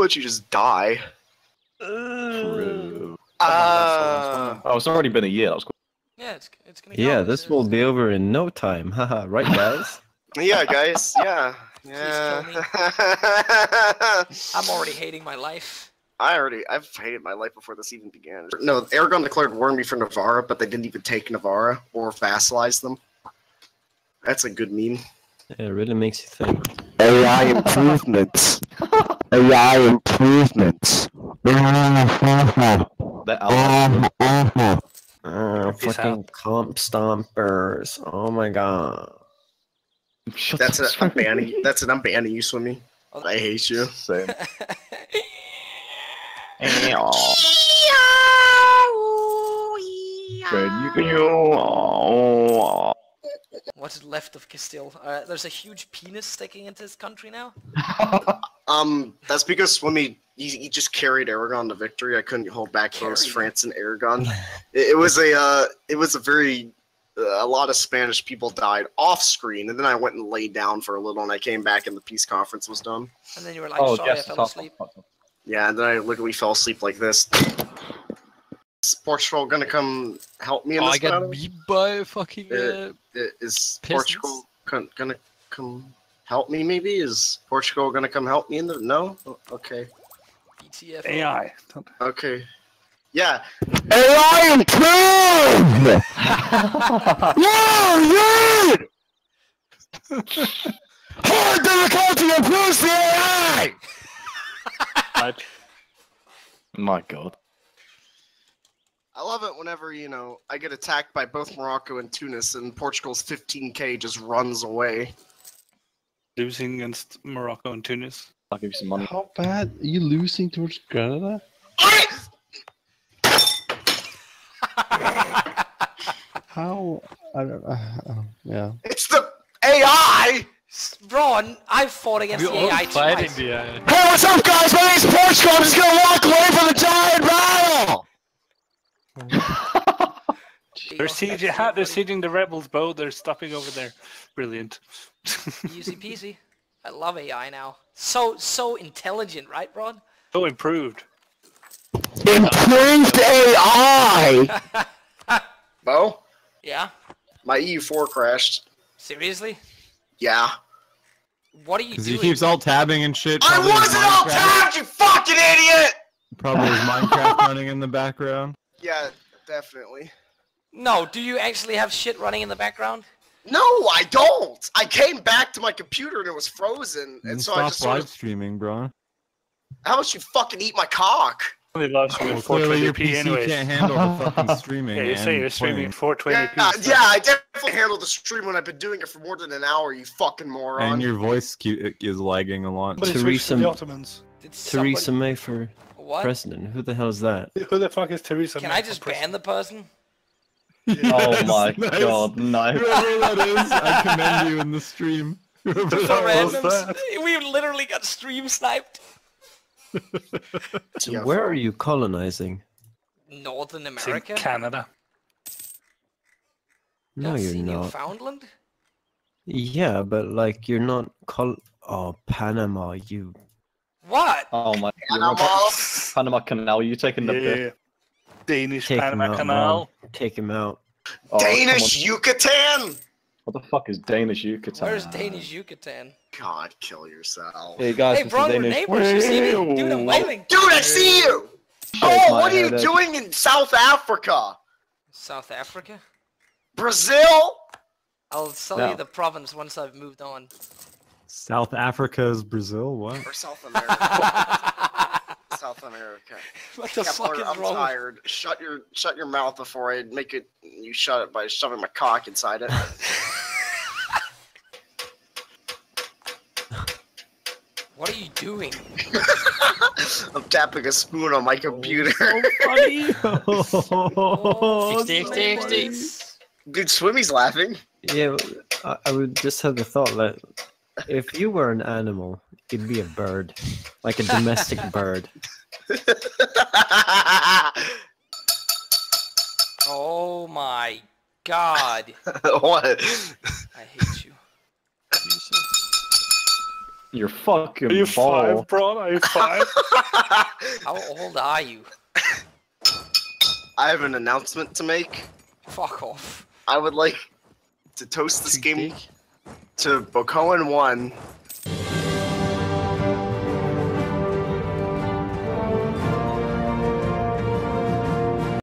about you just die? True. Uh, Oh, it's already been a year. That was cool. Yeah, it's it's gonna. Go. Yeah, this will be over in no time. Haha, right, guys? yeah, guys. Yeah. Yeah. I'm already hating my life. I already, I've hated my life before this even began. No, Aragon declared war on me for Navarra, but they didn't even take Navarra or vassalize them. That's a good meme. Yeah, it really makes you think. AI improvements. AI improvements. They're ah, out. Oh, Peace fucking comp stompers. Oh my god. Shut That's a, up. I'm banning. That's an I'm banning you, Swimmy. Oh, I hate you. Same. Fred, you, you, What's left of Castile? Uh, there's a huge penis sticking into his country now. Um, that's because Swimmy he, he just carried Aragon to victory. I couldn't hold back both Carried. France and Aragon. It, it was a uh, it was a very uh, a lot of Spanish people died off screen, and then I went and laid down for a little, and I came back, and the peace conference was done. And then you were like, oh, sorry, I yes, fell asleep. Yeah, and then I literally fell asleep like this. Is Portugal gonna come help me in Oh, this I got battle? beat by fucking. Uh, Uh, Is Pistons? Portugal gonna come help me? Maybe is Portugal gonna come help me in the? No. O- Okay. BTF. AI. Okay. Yeah. AI improved! Whoa, dude! Hard difficulty improves the AI! My god. I love it whenever, you know, I get attacked by both Morocco and Tunis and Portugal's 15k just runs away. Losing against Morocco and Tunis. I'll give you some money. How bad are you losing towards Canada? How? I don't. Uh, uh, yeah. It's the AI! Ron, I've fought against we're the AI twice. the AI. Hey, what's up, guys? My name's Portugal. I'm just gonna walk away from the giant battle! They're sieging, ha- they're sieging the rebels, Bo. They're stopping over there. Brilliant. Easy peasy. I love AI now. So so intelligent, right, Ron? so improved. Improved AI! Bo, Yeah. my EU4 crashed. Seriously? Yeah. What are you Because doing? he keeps alt tabbing and shit. I probably his wasn't all tabbed, you fucking idiot! Probably his Minecraft running in the background. Yeah, definitely. No, do you actually have shit running in the background? No, I don't! I came back to my computer and it was frozen, And and so I stop just sort live of. streaming, bro. How about you fucking eat my cock? They live streaming Well, your 420p PC anyways. can't handle the fucking streaming. Yeah, you say and you're streaming 420p. Yeah, yeah, I definitely handled the stream when I've been doing it for more than an hour, you fucking moron. And your voice is lagging a lot. Somebody switched the M- Ottomans. Did Theresa somebody- May for What? president. Who the hell is that? Who the fuck is Theresa Can May I just ban the person? Oh my Nice. god, no. Whoever that is, I commend you in the stream. Whoever that fuck was. was Random. that? We literally got stream sniped. So Yeah, where for- are you colonizing? Northern America? Canada. No, Don't you're not. Newfoundland? Yeah, but like you're not col. Oh, Panama, you. What? Oh my Panama. Panama Canal, you taking the Yeah. Bit? Danish Take him Panama out, Canal. Mom. Take him out. Oh, Danish. Yucatan! What the fuck is Danish Yucatan? Where's Danish Yucatan? God, kill yourself. Hey guys, Hey, this bro, we're Danish. neighbors. You see me? Dude, I'm waving. dude, I see you! Shake Oh, what are you head doing in South Africa? South Africa? Brazil? I'll sell No. you the province once I've moved on. South Africa's Brazil. What? Or South America? South America. what the Keppler, fuck is I'm wrong? with- tired. Shut your shut your mouth before I make it. You shut it by shoving my cock inside it. What are you doing? I'm tapping a spoon on my oh, computer. Funny. XD, XD. Oh, Dude, Swimmy's laughing. Yeah, I, I would just have the thought that if you were an animal, you'd be a bird, like a domestic bird. Oh my god. what? I hate you. You're fucking Are you ball. five, bro? Are you five? How old are you? I have an announcement to make. Fuck off. I would like to toast this game dick. to Bokoen one